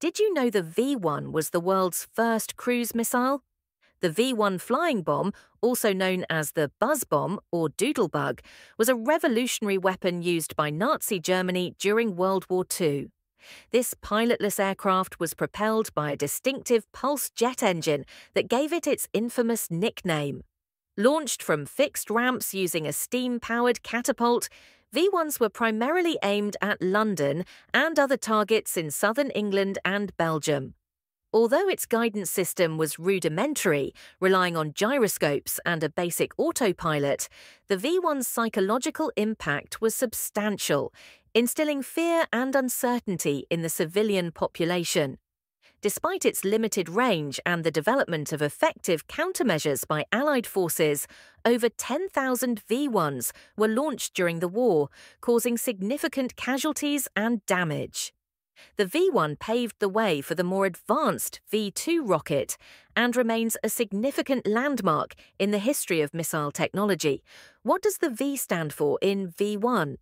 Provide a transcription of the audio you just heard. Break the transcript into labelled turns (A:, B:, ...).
A: Did you know the V 1 was the world's first cruise missile? The V 1 flying bomb, also known as the buzz bomb or doodlebug, was a revolutionary weapon used by Nazi Germany during World War II. This pilotless aircraft was propelled by a distinctive pulse jet engine that gave it its infamous nickname. Launched from fixed ramps using a steam powered catapult, V1s were primarily aimed at London and other targets in southern England and Belgium. Although its guidance system was rudimentary, relying on gyroscopes and a basic autopilot, the V1's psychological impact was substantial, instilling fear and uncertainty in the civilian population. Despite its limited range and the development of effective countermeasures by Allied forces, over 10,000 V1s were launched during the war, causing significant casualties and damage. The V1 paved the way for the more advanced V2 rocket and remains a significant landmark in the history of missile technology. What does the V stand for in V1?